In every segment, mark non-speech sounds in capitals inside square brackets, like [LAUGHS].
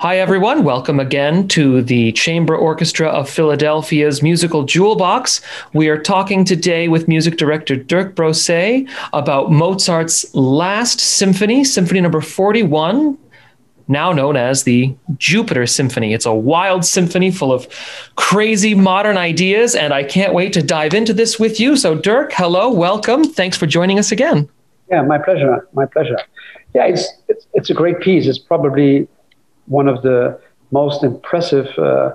Hi, everyone. Welcome again to the Chamber Orchestra of Philadelphia's musical JewelBox. We are talking today with music director Dirk Brossé about Mozart's last symphony, Symphony number 41, now known as the Jupiter Symphony. It's a wild symphony full of crazy modern ideas, and I can't wait to dive into this with you. So, Dirk, hello, welcome. Thanks for joining us again. Yeah, my pleasure. My pleasure. Yeah, it's it's, it's a great piece. It's probably one of the most impressive uh,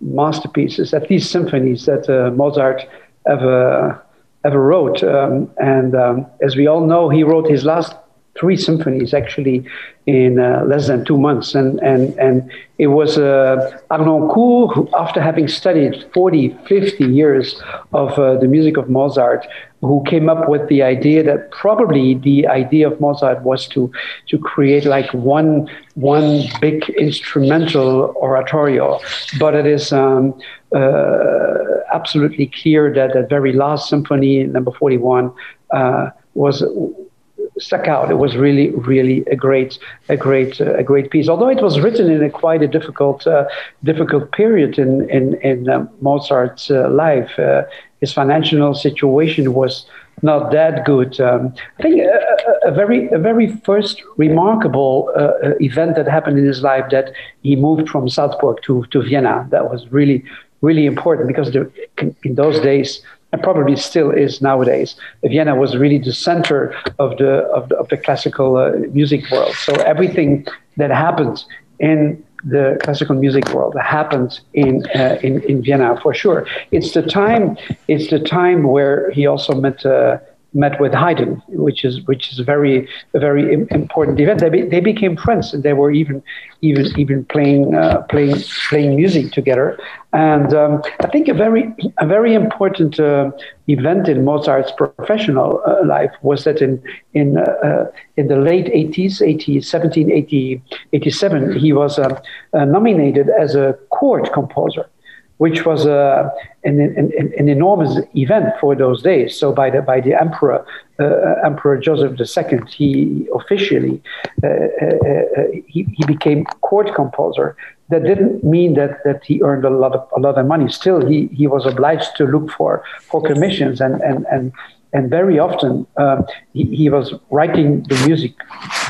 masterpieces, at least symphonies that uh, Mozart ever ever wrote. Um, and um, as we all know, he wrote his last three symphonies actually in uh, less than two months. And, and, and it was uh, Harnoncourt, who, after having studied 40, 50 years of uh, the music of Mozart, who came up with the idea that probably the idea of Mozart was to, to create like one, one big instrumental oratorio. But it is um, uh, absolutely clear that that very last symphony, number 41, uh, was stuck out. It was really, really a great, a great, uh, a great piece. Although it was written in a quite a difficult, uh, difficult period in in in uh, Mozart's uh, life. Uh, his financial situation was not that good. Um, I think a, a, very, a very first remarkable uh, event that happened in his life that he moved from Salzburg to to Vienna. That was really, really important because the, in those days and probably still is nowadays. Vienna was really the center of the of the, of the classical uh, music world. So everything that happens in the classical music world happened in, uh, in in Vienna for sure. It's the time. It's the time where he also met. Uh, met with Haydn, which is which is a very a very important event. They, be, they became friends, and they were even even even playing uh, playing playing music together. And um, I think a very a very important uh, event in Mozart's professional uh, life was that in in uh, uh, in the late 80s, 80, 17, 80, 87, he was uh, nominated as a court composer which was uh, an, an, an, enormous event for those days. So by the by the emperor uh, Emperor Joseph II, he officially uh, uh, uh, he, he became court composer. That didn't mean that that he earned a lot of a lot of money. Still, he he was obliged to look for for commissions and and and. And very often um, he, he was writing the music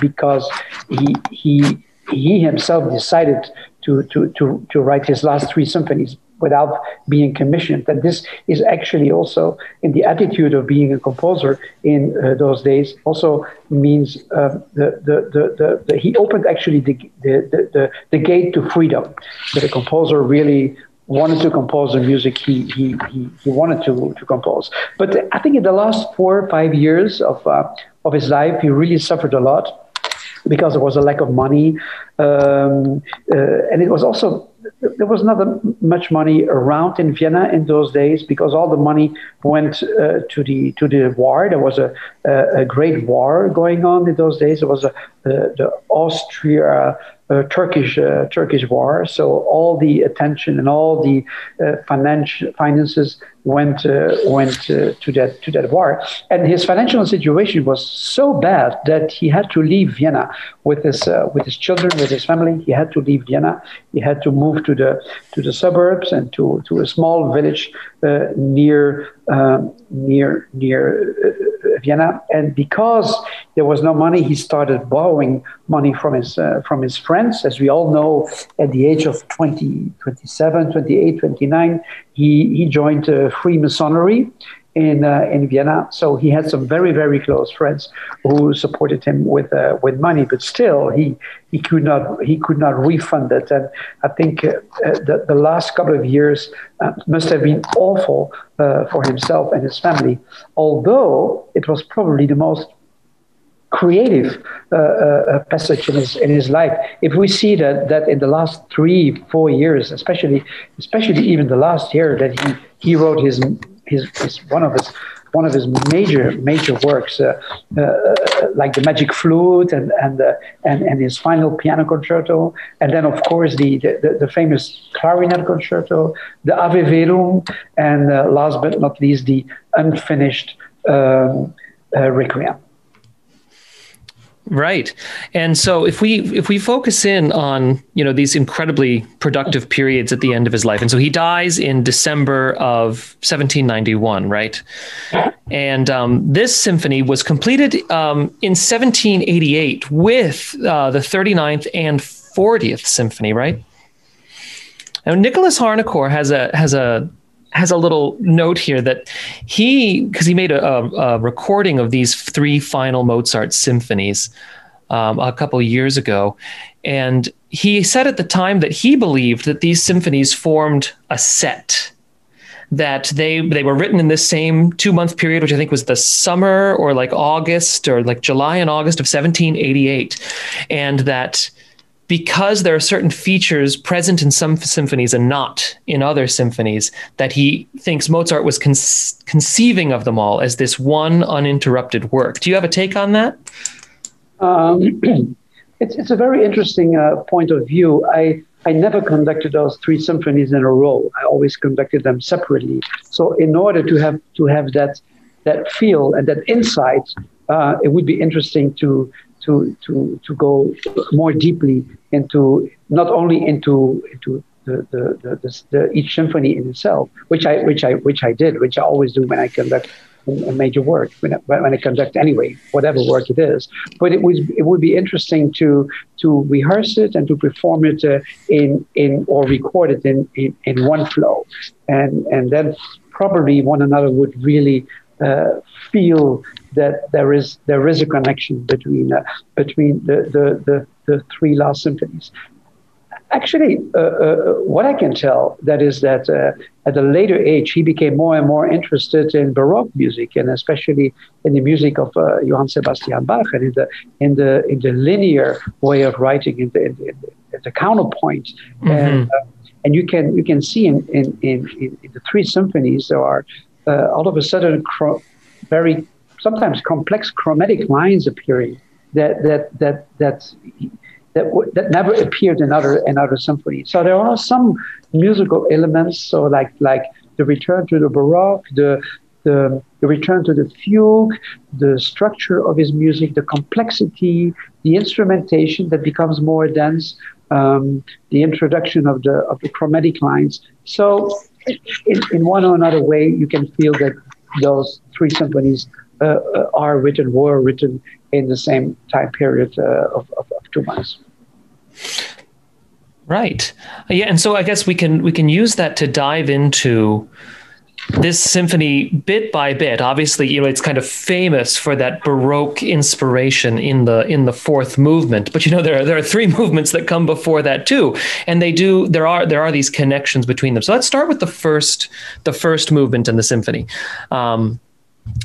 because he, he, he himself decided to, to, to, to write his last three symphonies without being commissioned. And this is actually also in the attitude of being a composer in uh, those days also means uh, the, the, the, the, he opened actually the, the, the, the gate to freedom. That a composer really wanted to compose the music he, he, he, he, wanted to, to compose. But I think in the last four or five years of, uh, of his life, he really suffered a lot because there was a lack of money. Um, uh, and it was also there was not much money around in Vienna in those days because all the money went uh, to the to the war. There was a, a, a great war going on in those days. It was a, the Austria uh, Turkish uh, Turkish war. So all the attention and all the uh, financial finances went uh, went uh, to that to that war. And his financial situation was so bad that he had to leave Vienna with his uh, with his children, with his family. He had to leave Vienna. He had to move to the to the suburbs and to to a small village near um, near near Vienna. And because there was no money, he started borrowing money from his uh, from his friends. As we all know, at the age of 20, 27, 28, 29, he, he joined uh, Freemasonry in uh, in Vienna. So he had some very very close friends who supported him with uh, with money, but still he he could not he could not refund it. And I think uh, uh the, the last couple of years uh, must have been awful for himself and his family. Although it was probably the most creative uh, uh, passage in his in his life. If we see that that in the last three four years, especially especially even the last year that he he wrote his his, his one of his one of his major major works, uh, uh, like the Magic Flute and and, uh, and and his final piano concerto, and then of course the the, the famous clarinet concerto, the Ave Verum, and uh, last but not least the unfinished um, uh, Requiem. Right. And so if we if we focus in on, you know, these incredibly productive periods at the end of his life. And so he dies in December of 1791, right? And um, this symphony was completed um, in 1788 with uh, the 39th and 40th symphony, right? Now Nicholas Harnoncourt has a has a has a little note here that he, because he made a, a, recording of these three final Mozart symphonies um, a couple years ago, and he said at the time that he believed that these symphonies formed a set. That they they were written in this same two month period, which I think was the summer or like August or like July and August of 1788, and that because there are certain features present in some symphonies and not in other symphonies, that he thinks Mozart was con- conceiving of them all as this one uninterrupted work. Do you have a take on that? Um, [CLEARS THROAT] it's, it's a very interesting uh, point of view. I, I never conducted those three symphonies in a row. I always conducted them separately. So in order to have to have that that feel and that insight, uh, it would be interesting to to to to go more deeply into not only into into the, the, the, the, the each symphony in itself, which I which I which I did, which I always do when I conduct a major work when I, when I conduct anyway, whatever work it is. But it was it would be interesting to to rehearse it and to perform it uh, in in or record it in, in in one flow, and and then probably one another would really feel that there is there is a connection between uh, between the, the, the, the, three last symphonies. Actually, uh, uh, what I can tell that is that uh, at a later age he became more and more interested in Baroque music and especially in the music of uh, Johann Sebastian Bach and in the in the in the linear way of writing in the, in the, in the counterpoint mm-hmm. and uh, and you can you can see in in, in, in the three symphonies there are all of a sudden very sometimes complex chromatic lines appearing that that that that that, that never appeared in other in other symphonies. So there are some musical elements, so like like the return to the Baroque, the the, the return to the fugue, the structure of his music, the complexity, the instrumentation that becomes more dense, um, the introduction of the of the chromatic lines. So in, in one or another way, you can feel that those three symphonies uh, uh, are written, were written in the same time period uh, of, of, of two months. Right. Yeah, and so I guess we can we can use that to dive into this symphony bit by bit. Obviously, you know, it's kind of famous for that baroque inspiration in the in the fourth movement. But you know, there are there are three [LAUGHS] movements that come before that too, and they do there are there are these connections between them. So let's start with the first the first movement in the symphony, um,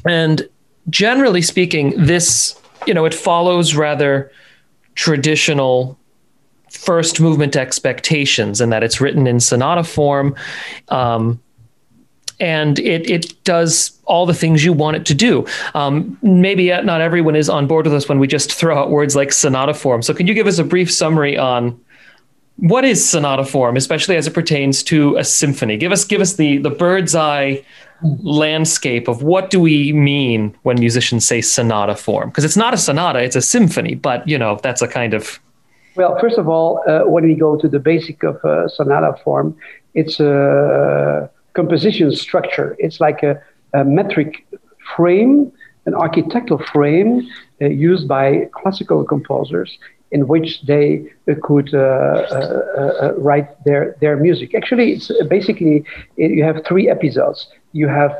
and generally speaking, this, you know, it follows rather traditional first movement expectations in that it's written in sonata form. Um, and it, it does all the things you want it to do. Um, maybe not everyone is on board with us when we just throw out words like sonata form. So, can you give us a brief summary on what is sonata form, especially as it pertains to a symphony? Give us give us the the bird's eye landscape of what do we mean when musicians say sonata form because it's not a sonata it's a symphony but you know that's a kind of well first of all uh, when we go to the basic of uh, sonata form it's a composition structure it's like a, a metric frame an architectural frame uh, used by classical composers in which they uh, could uh, uh, write their, their music. Actually, it's basically you have three episodes. You have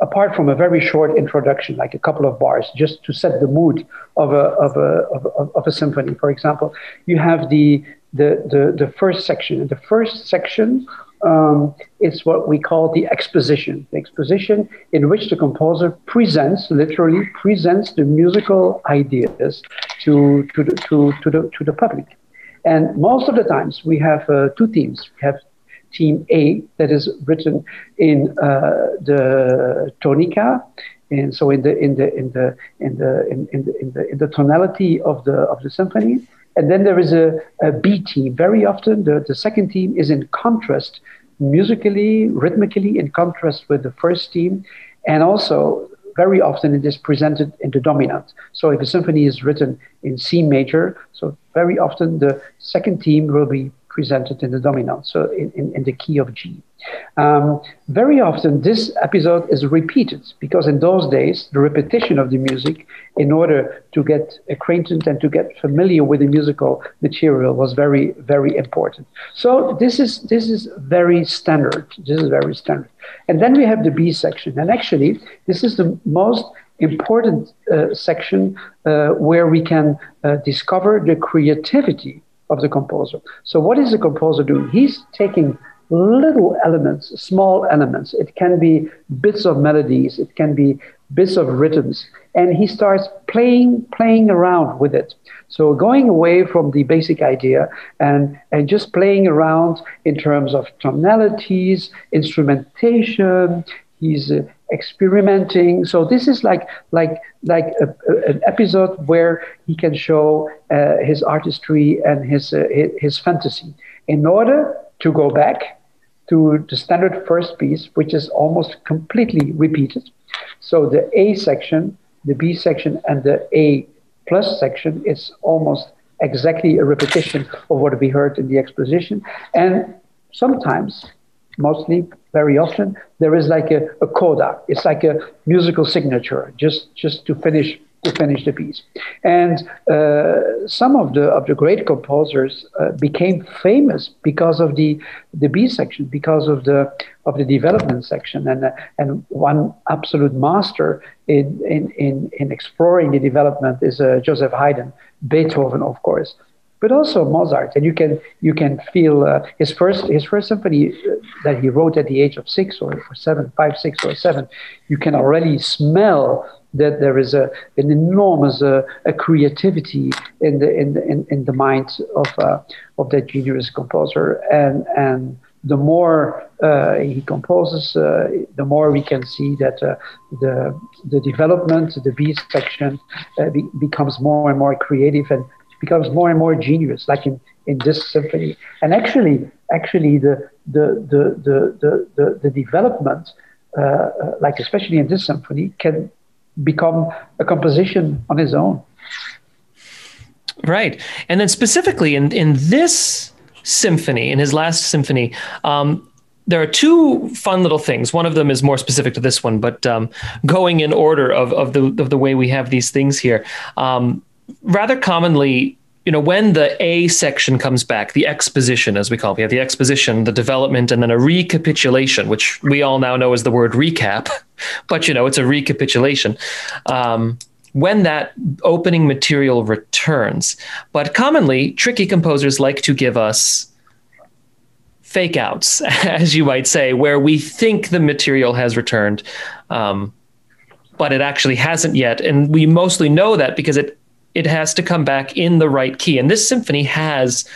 apart from a very short introduction, like a couple of bars, just to set the mood of a, of a, of, of a symphony, for example, you have the, the, the, the first section. the first section um, is what we call the exposition. The exposition in which the composer presents, literally presents the musical ideas to, to, the, to, to, the, to the public. And most of the times we have uh, two teams. We have team A that is written in uh, the tonica, and so in the in the in the in the in, in the in the, in the tonality of the of the symphony. And then there is a, a B team. Very often, the, the second team is in contrast, musically, rhythmically, in contrast with the first team. And also, very often it is presented in the dominant. So if a symphony is written in C major, so very often the second theme will be presented in the dominant, so in, in, in the key of G. Um, very often, this episode is repeated because in those days, the repetition of the music, in order to get acquainted and to get familiar with the musical material, was very, very important. So this is this is very standard. This is very standard. And then we have the B section, and actually, this is the most important uh, section uh, where we can uh, discover the creativity of the composer. So, what is the composer doing? He's taking little elements, small elements. It can be bits of melodies, it can be bits of rhythms, and he starts playing, playing around with it. So going away from the basic idea and, and just playing around in terms of tonalities, instrumentation, he's uh, experimenting. So this is like like like a, a, an episode where he can show uh, his artistry and his, uh, his fantasy in order to go back to the standard first piece, which is almost completely repeated. So the A section, the B section, and the A plus section is almost exactly a repetition of what we heard in the exposition. And sometimes, mostly, very often, there is like a, a coda. It's like a musical signature, just just to finish to finish the piece. And uh, some of the of the great composers uh, became famous because of the the B section, because of the of the development section. And uh, and one absolute master in in in, in exploring the development is uh, Joseph Haydn, Beethoven, of course. But also Mozart, and you can you can feel uh, his first his first symphony uh, that he wrote at the age of six or, seven, five, six or seven. You can already smell that there is a, an enormous uh, a creativity in the in the, in, in the mind of uh, of that genius composer and and the more uh, he composes, uh, the more we can see that uh, the the development, the B section, uh, be, becomes more and more creative and becomes more and more genius, like in, in this symphony. And actually, actually, the the the the the, the, the development, like especially in this symphony, can become a composition on its own. Right. And then specifically in, in this symphony, in his last symphony, um, there are two fun little things. One of them is more specific to this one, but um, going in order of, of the of the way we have these things here. Um, rather commonly, you know, when the A section comes back, the exposition, as we call it, we have the exposition, the development, and then a recapitulation, which we all now know as the word recap, [LAUGHS] but you know, it's a recapitulation. Um, when that opening material returns, but commonly, tricky composers like to give us fake outs, [LAUGHS] as you might say, where we think the material has returned, um, but it actually hasn't yet, and we mostly know that because it it has to come back in the right key. And this symphony has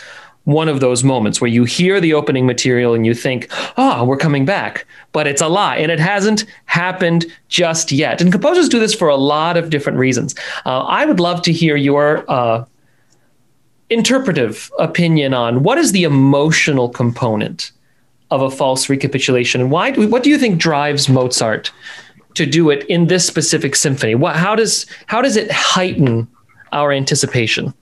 one of those moments where you hear the opening material and you think, oh, we're coming back. But it's a lie. And it hasn't happened just yet. And composers do this for a lot of different reasons. Uh, I would love to hear your uh, interpretive opinion on what is the emotional component of a false recapitulation and why do, what do you think drives Mozart to do it in this specific symphony? What, how does how does it heighten our anticipation?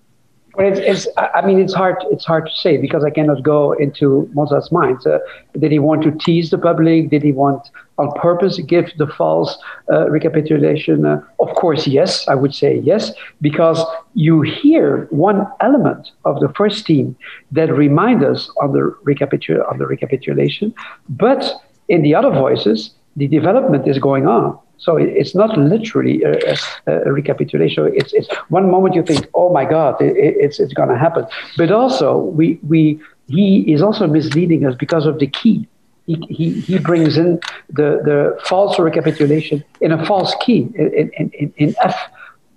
Well, it's, it's, I mean, it's hard. It's hard to say because I cannot go into Mozart's mind. Uh, did he want to tease the public? Did he want, on purpose, give the false uh, recapitulation? Uh, of course, yes. I would say yes because you hear one element of the first theme that reminds us on the on the recapitulation, but in the other voices, the development is going on. So it's not literally a, a, a, recapitulation. It's, it's one moment you think, oh my God, it, it's, it's going to happen. But also, we, we, he is also misleading us because of the key. He, he, he brings in the, the false recapitulation in a false key, in, in, in F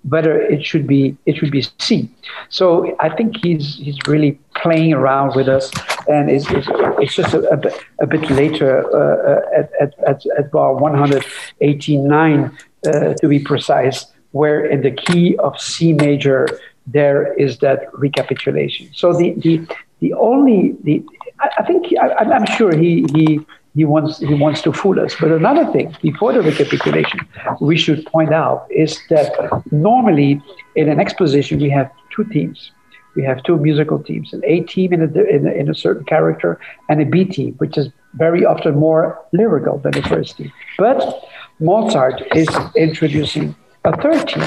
whether it should be it should be C. So I think he's he's really playing around with us, and it's, it's, it's just a, a, bit, a bit later uh, at, at, at, at bar 189 uh, to be precise, where in the key of C major there is that recapitulation. So the the the only the I think I, am sure he he he wants he wants to fool us. But another thing, before the recapitulation, we should point out is that normally in an exposition we have two teams. We have two musical teams, an A team in a, in a, in a certain character and a B team, which is very often more lyrical than the first team. But Mozart is introducing a third team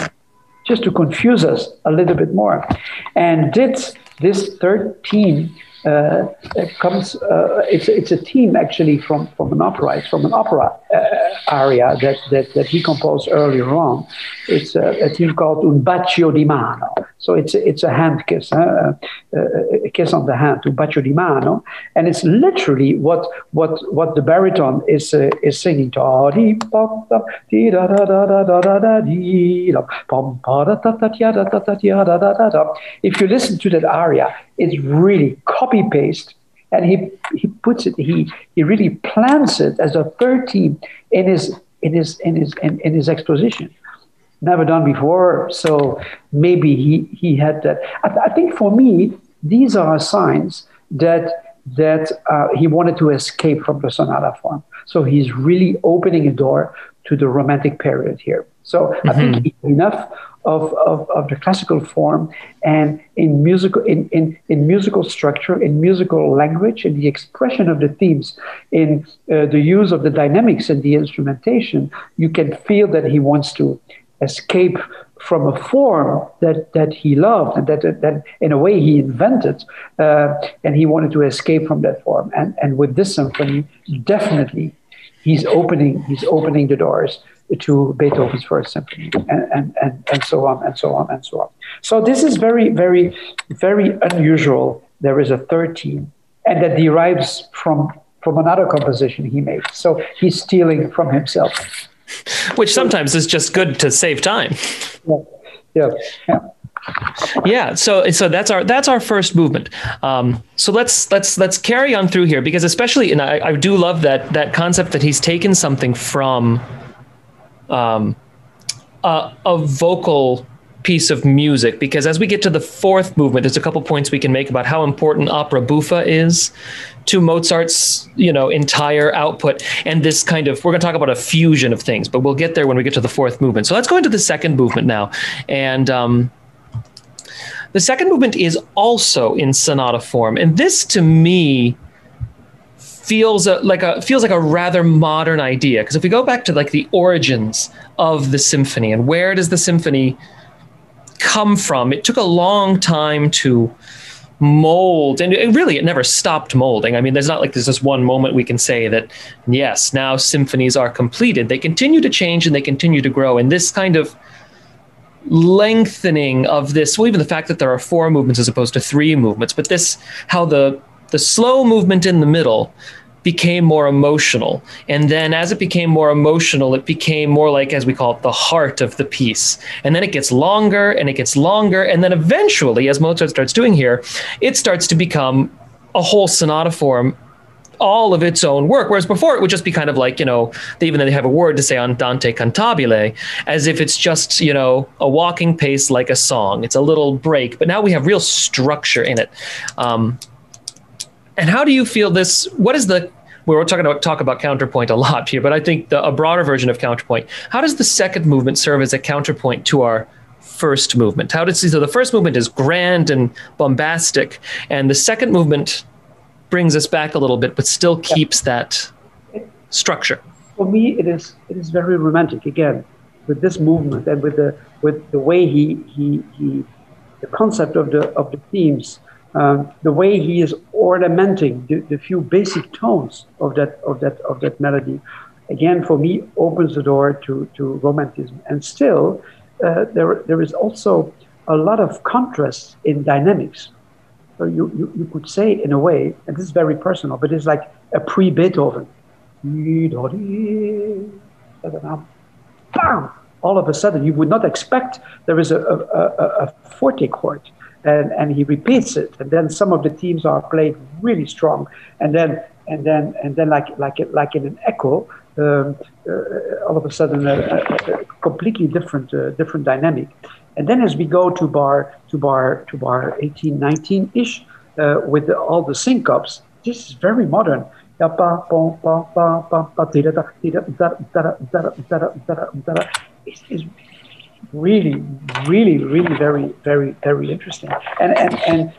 just to confuse us a little bit more. And this, this third team uh, comes, uh, it's, it's a theme actually from, from an opera. It's from an opera uh, aria that, that, that he composed earlier on. It's a, a team called Un Bacio di Mano. So it's a, it's a hand kiss, uh, a kiss on the hand, Un Bacio di Mano. And it's literally what, what, what the baritone is, uh, is singing. If you listen to that aria, it's really copy paste and he he puts it he he really plants it as a third team in his in his in his in, in his exposition never done before so maybe he he had that i, I think for me these are signs that that uh, he wanted to escape from the sonata form so he's really opening a door to the romantic period here so mm-hmm. i think mm-hmm. enough of, of, of the classical form and in musical in, in, in musical structure, in musical language, in the expression of the themes, in uh, the use of the dynamics and the instrumentation, you can feel that he wants to escape from a form that, that he loved and that, that in a way he invented, uh, and he wanted to escape from that form. And, and with this symphony, definitely he's opening he's opening the doors to Beethoven's First Symphony, and, and, and, and so on, and so on, and so on. So this is very, very, very unusual. There is a 13, and that derives from, from another composition he made. So he's stealing from himself. [LAUGHS] Which sometimes is just good to save time. Yeah, yeah. yeah. Yeah, so so that's our that's our first movement. Um, so let's let's let's carry on through here because especially and I, I do love that that concept that he's taken something from um, a, a vocal piece of music because as we get to the fourth movement there's a couple points we can make about how important opera buffa is to Mozart's you know entire output and this kind of we're going to talk about a fusion of things but we'll get there when we get to the fourth movement. So let's go into the second movement now. And um, the second movement is also in sonata form. And this to me feels a, like a feels like a rather modern idea. Because if we go back to like the origins of the symphony and where does the symphony come from it took a long time to mold and it, really it never stopped molding. I mean there's not like there's this one moment we can say that yes now symphonies are completed. They continue to change and they continue to grow and this kind of lengthening of this well even the fact that there are four movements as opposed to three movements but this how the the slow movement in the middle became more emotional. And then as it became more emotional, it became more like, as we call it, the heart of the piece. And then it gets longer and it gets longer. And then eventually, as Mozart starts doing here, it starts to become a whole sonata form all of its own work. Whereas before it would just be kind of like, you know, they even they have a word to say andante cantabile, as if it's just, you know, a walking pace like a song. It's a little break. But now we have real structure in it. Um, and how do you feel this? What is the we are talking about talk about counterpoint a lot here, but I think the, a broader version of counterpoint. How does the second movement serve as a counterpoint to our first movement? How does so the first movement is grand and bombastic, and the second movement brings us back a little bit, but still keeps that structure. For me, it is it is very romantic again with this movement and with the with the way he he he the concept of the of the themes um, the way he is ornamenting the, the, few basic tones of that of that of that melody, again for me opens the door to to romanticism. And still, uh, there there is also a lot of contrast in dynamics. So you, you, you could say in a way, and this is very personal, but it's like a pre-Beethoven. All of a sudden, you would not expect there is a, a, a, a forte chord and, and he repeats it. And then some of the teams are played really strong. And then and then and then like like like in an echo, um, uh, all of a sudden a, a, a completely different uh, different dynamic. And then as we go to bar to bar to bar 18, 19 ish uh, with the, all the syncopes, this is very modern. It's really, really, really very, very, very interesting. And, and, and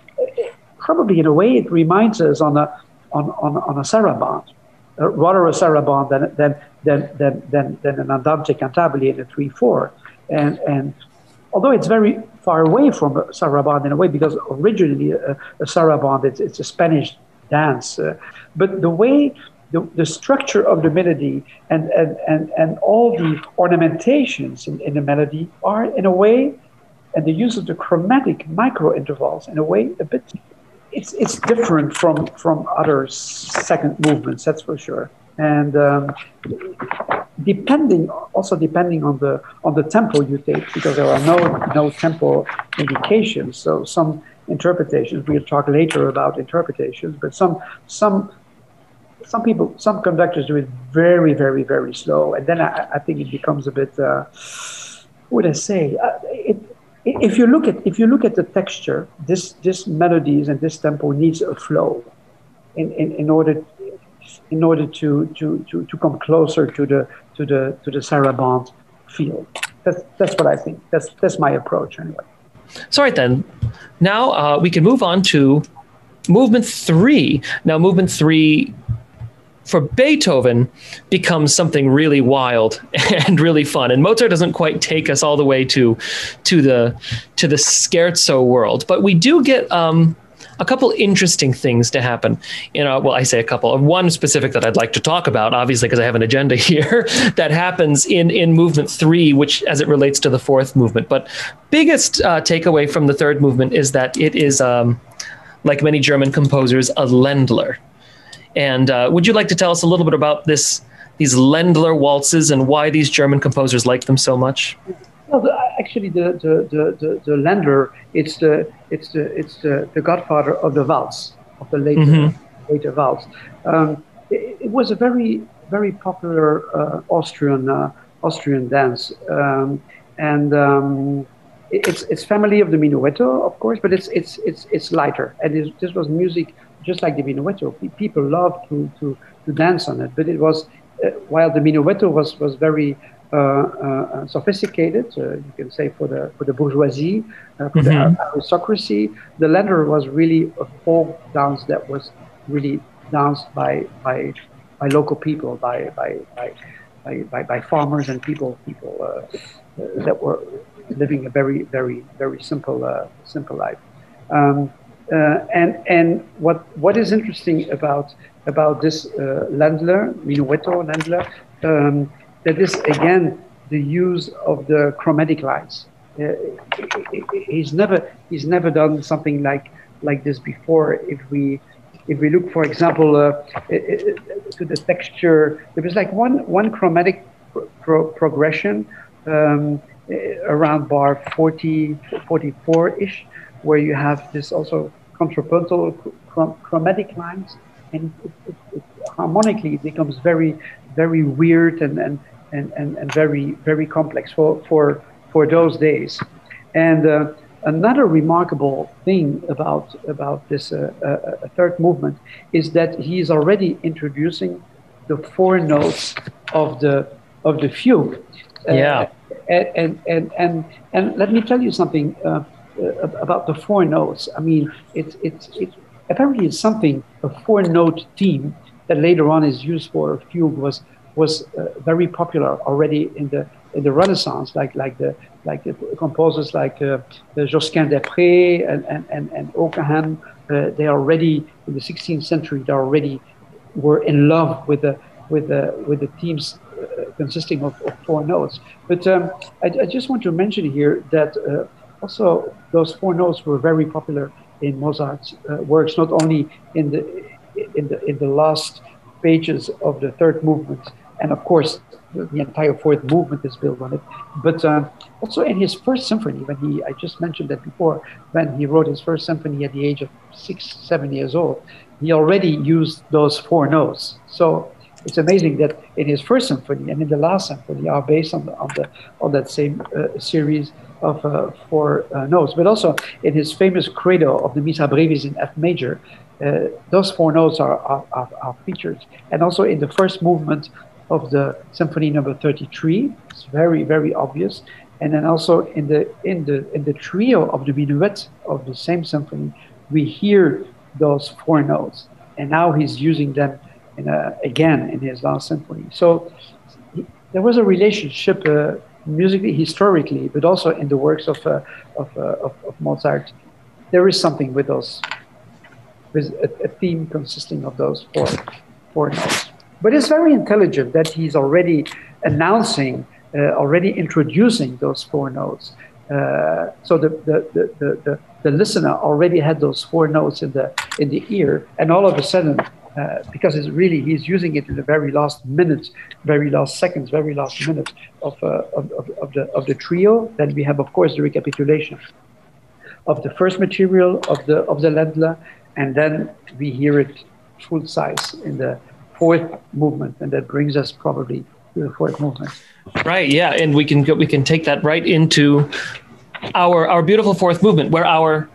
probably in a way it reminds us on a, on, on, on a saraband, uh, rather a saraband than, than, than, than, than, than an andante cantabile in a 3-4. And, and although it's very far away from a saraband in a way, because originally a, a saraband, it's, it's a Spanish dance. Uh, but the way the, the structure of the melody and, and, and, and all the ornamentations in, in the melody are, in a way, and the use of the chromatic micro intervals, in a way, a bit. It's, it's different from, from other second movements, that's for sure. And um, depending, also depending on the on the tempo you take, because there are no no tempo indications. So some interpretations. We'll talk later about interpretations, but some some some people, some conductors do it very, very, very slow, and then I, I think it becomes a bit. Uh, what would I say? Uh, it, if you look at if you look at the texture, this this melodies and this tempo needs a flow, in, in, in order in order to, to, to, to come closer to the to the to the saraband feel. That's that's what I think. That's that's my approach anyway. So right then, now uh, we can move on to movement three. Now movement three for Beethoven becomes something really wild [LAUGHS] and really fun. And Mozart doesn't quite take us all the way to to the to the scherzo world, but we do get um, a couple interesting things to happen. You know, well, I say a couple. One specific that I'd like to talk about, obviously, because I have an agenda [LAUGHS] here that happens in in movement three, which as it relates to the fourth movement. But biggest uh, takeaway from the third movement is that it is, um, like many German composers, a Ländler. And uh, would you like to tell us a little bit about this? These Ländler waltzes and why these German composers like them so much? Well, the, actually, the the, the, the, the Ländler, it's the it's the it's the, the godfather of the waltz of the later mm-hmm. later waltz. Um, it, it, was a very very popular uh, Austrian uh, Austrian dance, um, and um, it, it's it's family of the minuetto, of course, but it's it's it's it's lighter, and this was music just like the minuetto. People loved to to to dance on it, but it was uh, while the minuetto was was very uh, uh, sophisticated, uh, you can say for the for the bourgeoisie, for mm-hmm. the aristocracy. The Ländler was really a folk dance that was really danced by by by local people, by by by by, by, by farmers and people people that were living a very very very simple simple life. Um, uh, and and what what is interesting about about this uh, Ländler, Minuetto Ländler, um, that is again the use of the chromatic lines. Uh, he's never he's never done something like like this before. If we if we look, for example, uh, to the texture, there was like one one chromatic pro progression um, around bar 40 44 ish, where you have this also contrapuntal chromatic lines, and it, it, it, harmonically it becomes very very weird and and and, and, and very, very complex for, for, for those days. And uh, another remarkable thing about, about this uh, uh, third movement is that he is already introducing the four notes of the, of the fugue. Uh, yeah. And, and, and, and, and, let me tell you something uh, about the four notes. I mean, it, apparently it's something, a four note theme that later on is used for fugue was was uh, very popular already in the in the Renaissance, like like the like the composers like uh, Josquin des and and and, and. Uh, they already in the 16th century they already were in love with the with the with the themes uh, consisting of, of, four notes. But um, I, I, just want to mention here that uh, also those four notes were very popular in Mozart's uh, works, not only in the in the in the last pages of the third movement and of course the entire fourth movement is built on it. But uh, also in his first symphony, when he, I just mentioned that before, when he wrote his first symphony at the age of six, seven years old, he already used those four notes. So it's amazing that in his first symphony and in the last symphony are based on, the, on, the, on that same uh, series of uh, four uh, notes. But also in his famous credo of the Missa Brevis in F major, uh, those four notes are, are, are, featured. And also in the first movement of the Symphony Number 33, it's very, very obvious. And then also in the in the in the trio of the minuet of the same symphony, we hear those four notes. And now he's using them in a, again in his last symphony. So he, there was a relationship uh, musically, historically, but also in the works of, uh, of, uh, of, of Mozart. There is something with those with a, a theme consisting of those four, four notes. But it's very intelligent that he's already announcing, uh, already introducing those four notes. Uh, so the, the, the, the, the, listener already had those four notes in the, in the ear, and all of a sudden, uh, because it's really he's using it in the very last minute, very last seconds, very last minute of, uh, of, of, of, the, of the trio. Then we have, of course, the recapitulation of the first material of the of the Ländler, and then we hear it full size in the fourth movement, and that brings us probably to the fourth movement. Right. Yeah, and we can go, we can take that right into our our beautiful fourth movement, where our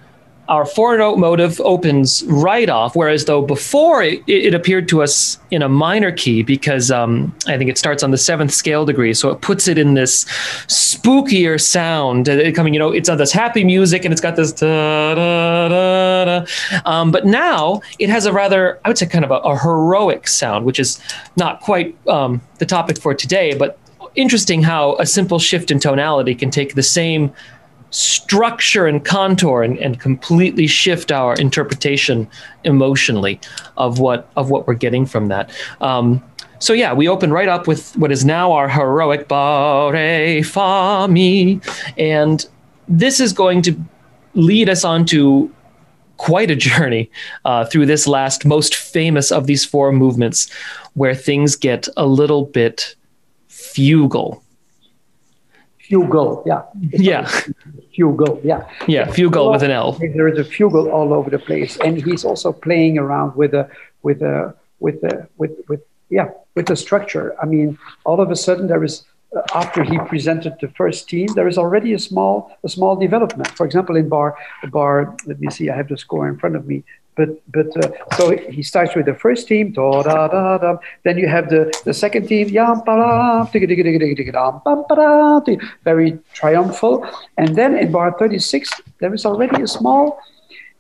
our four note motive opens right off, whereas though before it, it appeared to us in a minor key because um, I think it starts on the seventh scale degree, so it puts it in this spookier sound. Coming, you know, it's on this happy music and it's got this da da da da. Um, but now it has a rather, I would say, kind of a, a heroic sound, which is not quite um, the topic for today, but interesting how a simple shift in tonality can take the same structure and contour and, and completely shift our interpretation emotionally of what of what we're getting from that. Um, so yeah, we open right up with what is now our heroic ba re fa mi, and this is going to lead us on to quite a journey uh, through this last most famous of these four movements, where things get a little bit fugal fugal. Yeah. It's yeah. Fugal. Yeah. Yeah. Fugal with an L. There is a fugal all over the place, and he's also playing around with a with a with a with with yeah with the structure. I mean, all of a sudden there is uh, after he presented the first team, there is already a small a small development. For example, in bar bar, let me see, I have the score in front of me. But but uh, so he starts with the first team, da, da, da, da. then you have the, the second team, very triumphal, and then in bar 36 there is already a small,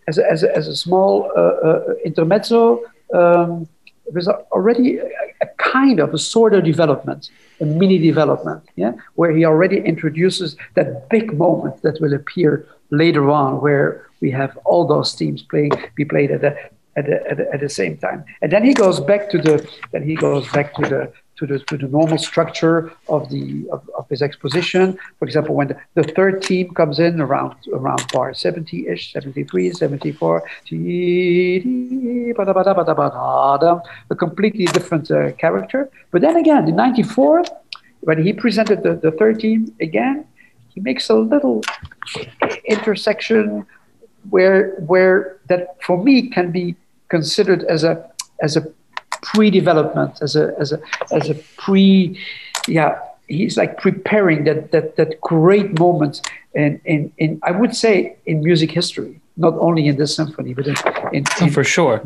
as a, as a, as a small uh, uh, intermezzo. Um, there's already a, a, kind of a sort of development, a mini development, yeah, where he already introduces that big moment that will appear later on, where we have all those teams playing be played at the at the, at the, at the same time. And then he goes back to the then he goes back to the to the to the normal structure of the of, of his exposition. For example, when the, the third team comes in around around bar 70-ish, 73, 74, a completely different uh, character. But then again, in 94, when he presented the, the third team again, he makes a little intersection where where that for me can be considered as a as a pre-development, as a as a as a pre yeah he's like preparing that that that great moment in in, in I would say in music history not only in this symphony, but in, in, oh, in for sure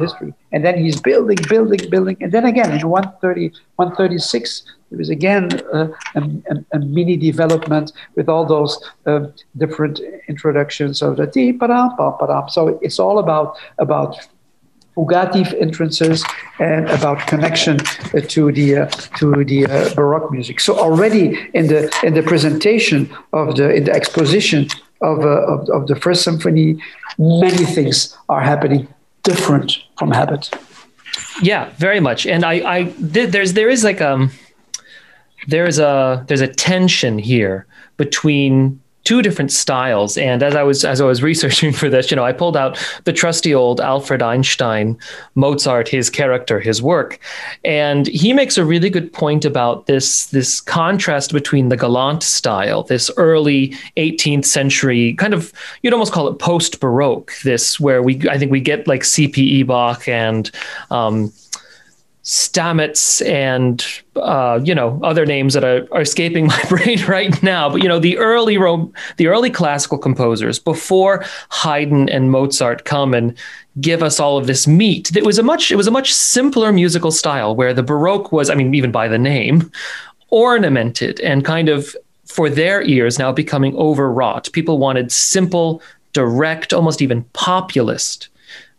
history. And then he's building, building, building. And then again, in 130, 136, there was again uh, a, a, a, mini development with all those uh, different introductions of the dee pa da So it's all about about fugative entrances and about connection uh, to the uh, to the uh, baroque music so already in the in the presentation of the in the exposition of, uh, of, of the first symphony, many things are happening different from habit. Yeah, very much. And I, I there's there is like um there's a there's a tension here between two different styles. And as I was as I was researching [LAUGHS] for this, you know, I pulled out the trusty old Alfred Einstein Mozart, his character, his work, and he makes a really good point about this this contrast between the Galant style, this early 18th century kind of you'd almost call it post Baroque, this where we I think we get like C.P. Bach and um, Stamitz and uh, you know other names that are, are escaping [LAUGHS] my brain right now. But you know the early Rome, the early classical composers before Haydn and Mozart come and give us all of this meat. It was a much it was a much simpler musical style where the Baroque was, I mean, even by the name, ornamented and kind of for their ears now becoming overwrought. People wanted simple, direct, almost even populist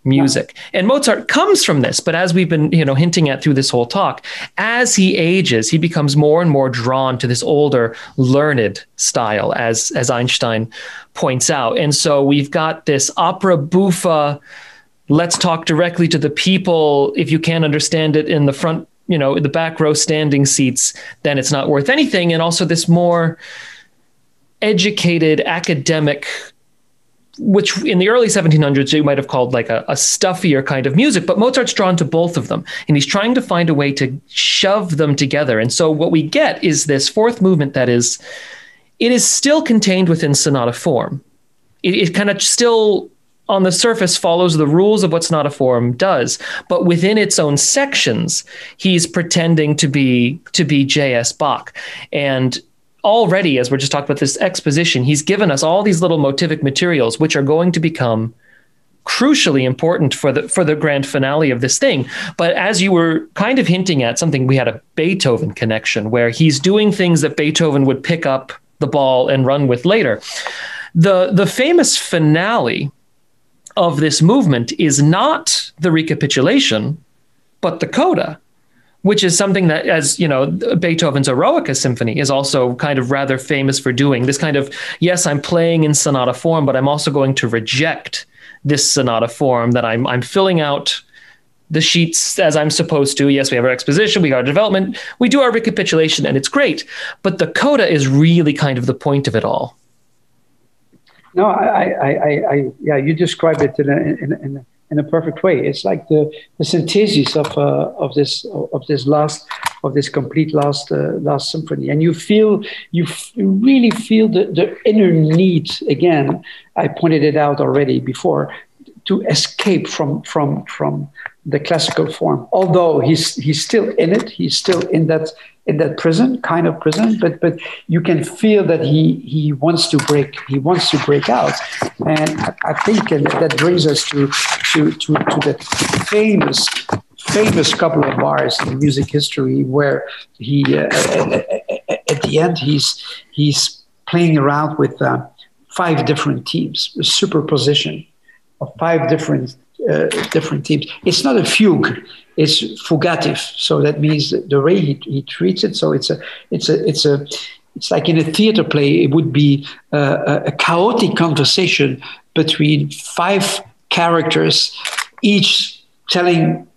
music. Yeah. And Mozart comes from this, but as we've been, you know, hinting at through this whole talk, as he ages, he becomes more and more drawn to this older, learned style, as as Einstein points out. And so we've got this opera buffa. Let's talk directly to the people. If you can't understand it in the front, you know, the back row standing seats, then it's not worth anything. And also this more educated academic which in the early 1700s you might have called like a, a, stuffier kind of music, but Mozart's drawn to both of them, and he's trying to find a way to shove them together. And so what we get is this fourth movement that is, it is still contained within sonata form. It, it kind of still on the surface follows the rules of what sonata form does, but within its own sections, he's pretending to be to be J.S. Bach, and already, as we're just talking about this exposition, he's given us all these little motivic materials, which are going to become crucially important for the for the grand finale of this thing. But as you were kind of hinting at something, we had a Beethoven connection where he's doing things that Beethoven would pick up the ball and run with later. The the famous finale of this movement is not the recapitulation, but the coda which is something that, as you know, Beethoven's Eroica Symphony is also kind of rather famous for doing. This kind of, yes, I'm playing in sonata form, but I'm also going to reject this sonata form that I'm I'm filling out the sheets as I'm supposed to. Yes, we have our exposition, we got our development, we do our recapitulation, and it's great. But the coda is really kind of the point of it all. No, I, I, I, I yeah, you described it in a, in, a in a perfect way. It's like the, the synthesis of uh, of this of this last of this complete last uh, last symphony, and you feel you f- really feel the, the inner need again. I pointed it out already before to escape from from from the classical form. Although he's he's still in it, he's still in that in that prison, kind of prison, but but you can feel that he he wants to break he wants to break out, and I, I think and that brings us to to to to the famous famous couple of bars in music history where he uh, at the end he's he's playing around with uh, five different teams, a superposition of five different uh, different teams. It's not a fugue; it's fugative. So that means the way he, he treats it. So it's a it's a it's a it's like in a theater play. It would be a chaotic conversation between five characters, each telling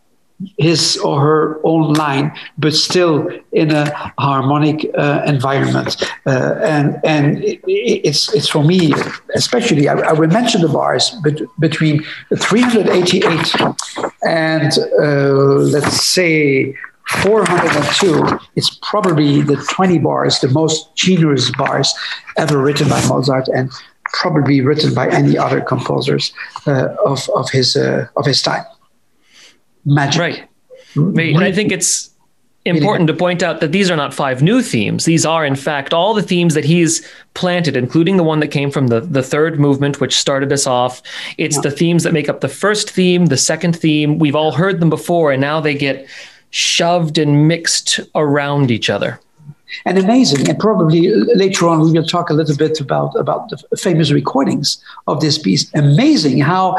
his or her own line, but still in a harmonic uh, environment. Uh, and and it, it's it's for me, especially, I, I will mention the bars but between 388 and uh, let's say 402. It's probably the 20 bars, the most generous bars ever written by Mozart, and probably written by any other composers uh, of of his uh, of his time magic. Right. Mm-hmm. And I think it's important to point out that these are not five new themes. These are, in fact, all the themes that he's planted, including the one that came from the, the third movement, which started us off. It's yeah. the themes that make up the first theme, the second theme. We've all heard them before, and now they get shoved and mixed around each other. And amazing, and probably later on we will talk a little bit about about the famous recordings of this piece. Amazing how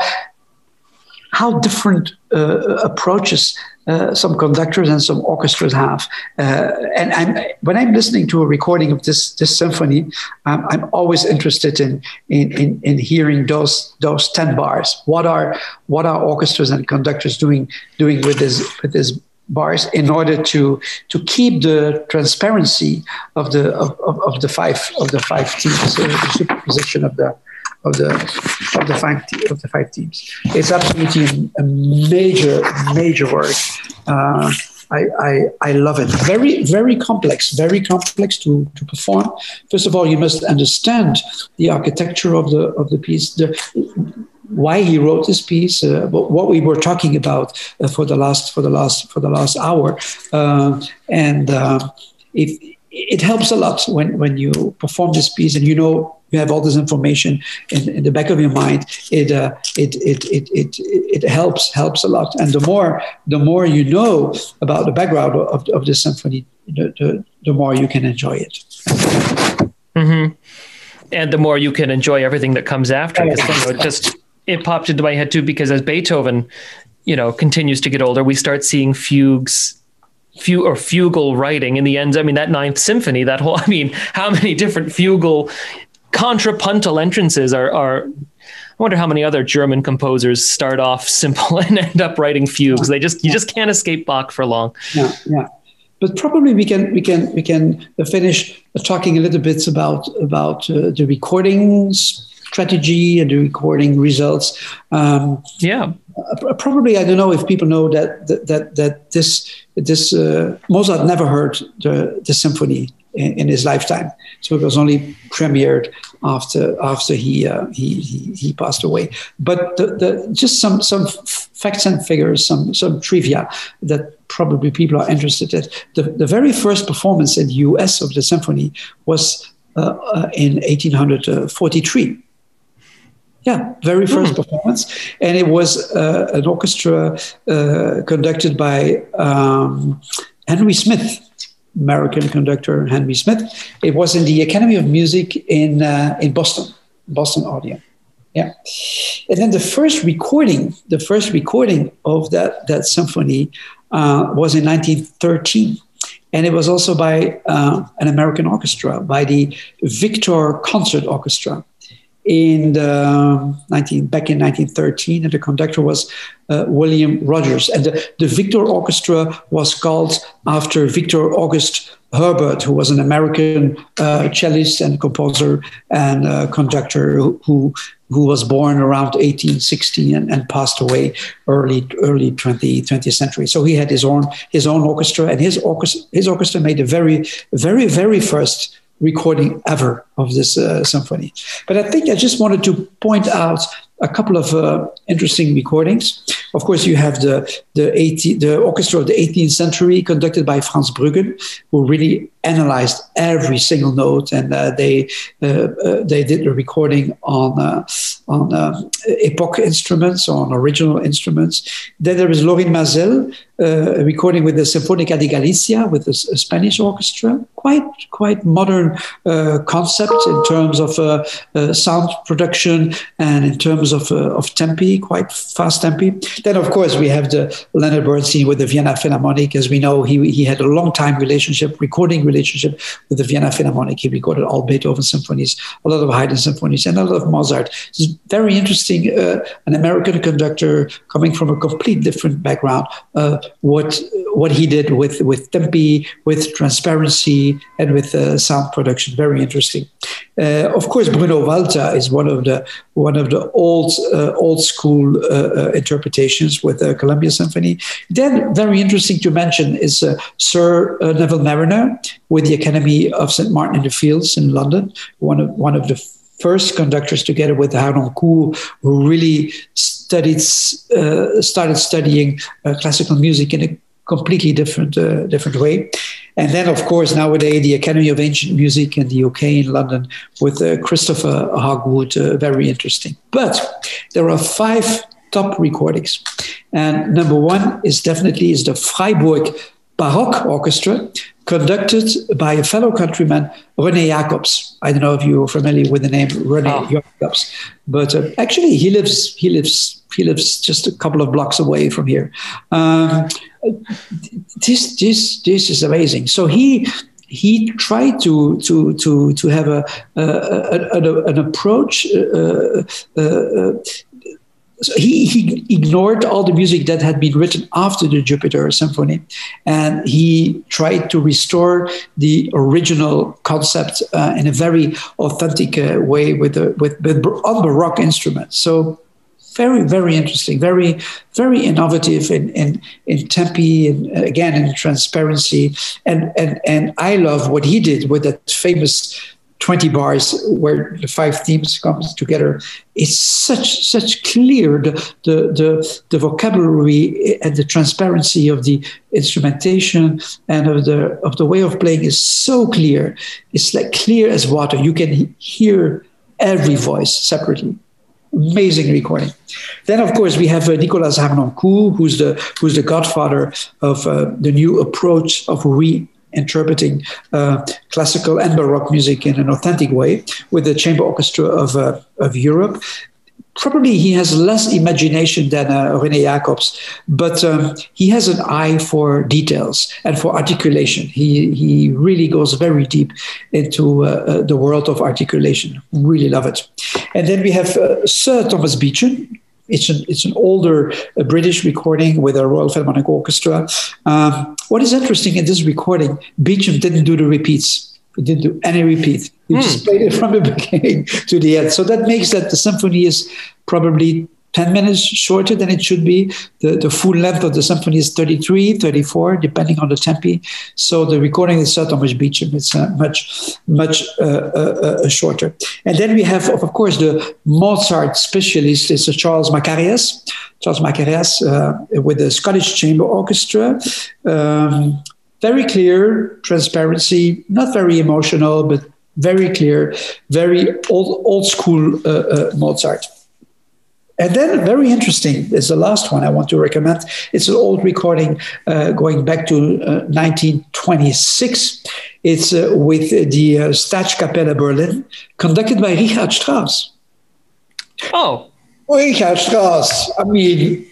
how different uh, approaches uh, some conductors and some orchestras have. Uh, and I'm, when I'm listening to a recording of this this symphony, um, I'm always interested in, in, in in hearing those those ten bars. What are what are orchestras and conductors doing doing with this with this bars in order to to keep the transparency of the of, of, of the five of the five teams, uh, the superposition of the of the of the five of the five teams. It's absolutely a major major work. Uh, I, I, I love it. Very very complex, very complex to, to perform. First of all, you must understand the architecture of the of the piece. The, why he wrote this piece, uh, what we were talking about uh, for the last for the last for the last hour, uh, and it it helps a lot when when you perform this piece and you know you have all this information in, in the back of your mind. It, uh, it, it, it, it, it helps helps a lot, and the more the more you know about the background of, of the symphony, the, the, the more you can enjoy it. Mm-hmm. And the more you can enjoy everything that comes after. You know, it just it popped into my head too because as Beethoven, you know, continues to get older, we start seeing fugues fugue or fugal writing in the end. I mean, that ninth symphony, that whole, [LAUGHS] I mean, how many different fugal contrapuntal entrances are, are, I wonder how many other German composers start off [LAUGHS] simple and end up writing fugues. They just, you just can't escape Bach for long. Yeah. Yeah. But probably we can we can we can finish talking a little bit about about uh, the recordings strategy and the recording results. Um, yeah. Probably I don't know if people know that that that, that this this uh, Mozart never heard the the symphony in, in, his lifetime, so it was only premiered after after he uh, he, he, he passed away. But the, the just some some facts and figures, some some trivia that probably people are interested in. The the very first performance in the U.S. of the symphony was uh, uh in 1843 yeah, very first mm. performance, and it was uh, an orchestra uh, conducted by um, Henry Smith, American conductor Henry Smith. It was in the Academy of Music in uh, in Boston, Boston Odeon. Yeah, and then the first recording, the first recording of that that symphony uh, was in 1913 and it was also by uh, an American orchestra, by the Victor Concert Orchestra in the 19, back in 1913, and the conductor was uh, William Rogers. And the, the Victor Orchestra was called after Victor August Herbert, who was an American uh, cellist and composer and uh, conductor who, who, was born around 1860 and, and passed away early early 20, 20th century. So he had his own his own orchestra, and his orchestra his orchestra made the very very very first recording ever of this uh, symphony. But I think I just wanted to point out a couple of uh, interesting recordings. Of course, you have the the, 18, the orchestra of the 18th century, conducted by Frans Brüggen, who really analyzed every single note, and uh, they uh, uh they did the recording on uh, on uh, epoch instruments, on original instruments. Then there is Lorin Maazel, a recording with the Sinfónica de Galicia with a, a Spanish orchestra. Quite quite modern concept in terms of sound production and in terms of, uh, of tempi, quite fast tempi. Then, of course, we have the Leonard Bernstein with the Vienna Philharmonic. As we know, he, he had a long time relationship, recording relationship with the Vienna Philharmonic. He recorded all Beethoven symphonies, a lot of Haydn symphonies, and a lot of Mozart. It's very interesting. Uh, an American conductor coming from a complete different background. Uh, what what he did with with tempi, with transparency, and with uh, sound production. Very interesting. Uh, of course, Bruno Walter is one of the one of the old uh, old school uh, uh interpretations with the Columbia Symphony. Then, very interesting to mention is uh, Sir Neville Marriner with the Academy of St Martin in the Fields in London. One of one of the first conductors, together with Harnoncourt, who really studied started studying classical music in a completely different different way. And then, of course, nowadays the Academy of Ancient Music in the UK in London with uh, Christopher Hogwood, uh, very interesting. But there are five top recordings, and number one is definitely is the Freiburg Baroque Orchestra, conducted by a fellow countryman, René Jacobs. I don't know if you're familiar with the name René oh. Jacobs, but uh, actually he lives he lives he lives just a couple of blocks away from here. Um, this this this is amazing. So he he tried to to to to have a, a, a an approach. Uh, uh, uh, so he, he ignored all the music that had been written after the Jupiter Symphony, and he tried to restore the original concept uh, in a very authentic uh, way with, the, with with on baroque instruments. So very, very interesting, very, very innovative in in, in tempi and again in transparency. And and and I love what he did with that famous 20 bars where the five themes comes together. It's such such clear the, the the the vocabulary and the transparency of the instrumentation and of the of the way of playing is so clear. It's like clear as water. You can hear every voice separately. Amazing recording. Then, of course, we have uh, Nicolas Harnoncourt, who's the who's the godfather of uh, the new approach of reinterpreting uh, classical and baroque music in an authentic way with the chamber orchestra of, uh, of Europe. Probably he has less imagination than uh, René Jacobs, but um, he has an eye for details and for articulation. He, he really goes very deep into uh, uh, the world of articulation. Really love it. And then we have uh, Sir Thomas Beecham, it's an it's an older uh, British recording with a Royal Philharmonic Orchestra. Um, what is interesting in this recording, Beecham didn't do the repeats. He didn't do any repeat. He hmm. just played it from the [LAUGHS] beginning to the end. So that makes that the symphony is probably 10 minutes shorter than it should be. The, the full length of the symphony is 33, 34, depending on the tempi. So the recording is Sir Thomas Beecham. It's uh, much, much uh, uh, uh, shorter. And then we have, of course, the Mozart specialist is Charles Mackerras. Charles Mackerras uh, with the Scottish Chamber Orchestra. Um, very clear transparency, not very emotional, but very clear, very old, old school uh, Mozart. And then, very interesting, is the last one I want to recommend. It's an old recording uh, going back to uh, 1926. It's uh, with the uh, Staatskapelle Berlin, conducted by Richard Strauss. Oh. Richard Strauss. I mean,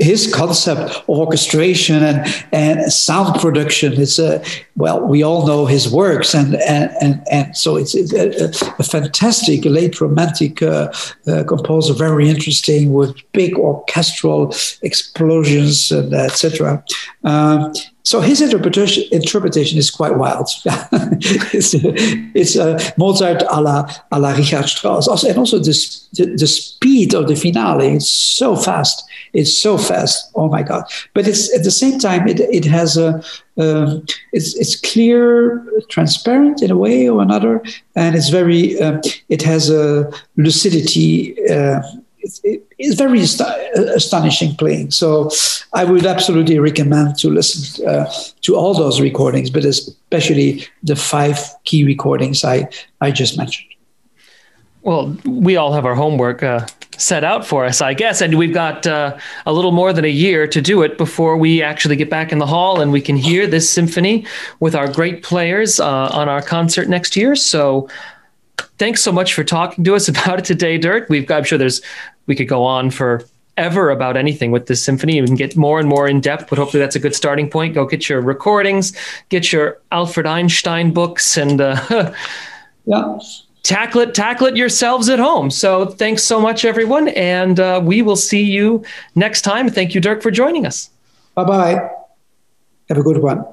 his concept of orchestration and, and sound production. Is a well we all know his works and and and, and so it's, it's a, a, fantastic late romantic uh, uh, composer very interesting with big orchestral explosions and etc so his interpretation interpretation is quite wild. [LAUGHS] it's it's uh, Mozart a la, a la Richard Strauss, also, and also this, the, the speed of the finale. It's so fast. It's so fast. Oh my god! But it's at the same time it it has a it's it's clear, transparent in a way or another, and it's very um, it has a lucidity. Uh, it's, it's very astonishing playing. So I would absolutely recommend to listen uh, to all those recordings, but especially the five key recordings I, I just mentioned. Well, we all have our homework uh, set out for us, I guess, and we've got uh, a little more than a year to do it before we actually get back in the hall and we can hear this symphony with our great players uh, on our concert next year. So thanks so much for talking to us [LAUGHS] about it today, Dirk. We've got, I'm sure there's we could go on for ever about anything with this symphony. We can get more and more in depth, but hopefully that's a good starting point. Go get your recordings, get your Alfred Einstein books, and uh, [LAUGHS] yeah. tackle it, tackle it yourselves at home. So thanks so much, everyone, and uh, we will see you next time. Thank you, Dirk, for joining us. Bye bye. Have a good one.